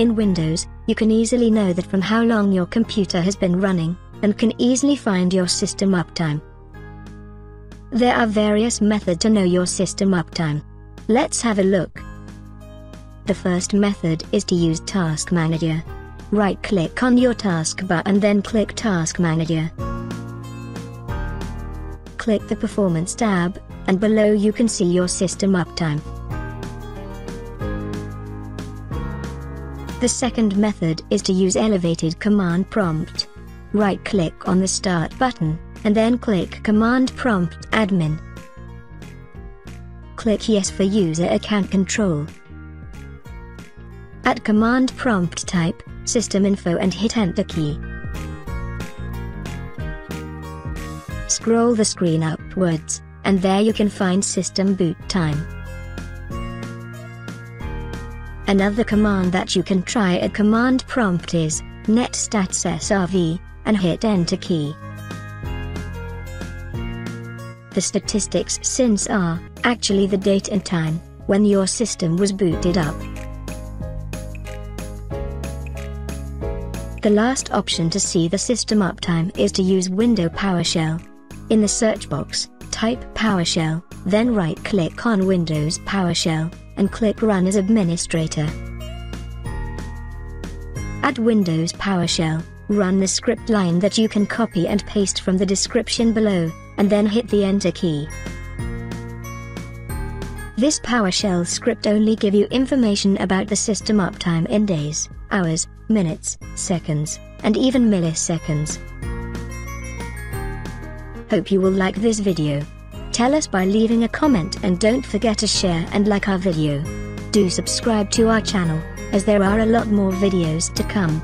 In Windows, you can easily know that from how long your computer has been running, and can easily find your system uptime. There are various methods to know your system uptime. Let's have a look. The first method is to use Task Manager. Right-click on your taskbar and then click Task Manager. Click the Performance tab, and below you can see your system uptime. The second method is to use Elevated Command Prompt. Right-click on the Start button, and then click Command Prompt Admin. Click Yes for User Account Control. At Command Prompt type, System Info and hit Enter key. Scroll the screen upwards, and there you can find System Boot Time. Another command that you can try at Command Prompt is, netstats srv, and hit Enter key. The statistics since are, actually the date and time, when your system was booted up. The last option to see the system uptime is to use Window PowerShell. In the search box, type PowerShell, then right-click on Windows PowerShell, and click Run as Administrator. At Windows PowerShell, run the script line that you can copy and paste from the description below, and then hit the Enter key. This PowerShell script only give you information about the system uptime in days, hours, minutes, seconds, and even milliseconds. Hope you will like this video. Tell us by leaving a comment and don't forget to share and like our video. Do subscribe to our channel, as there are a lot more videos to come.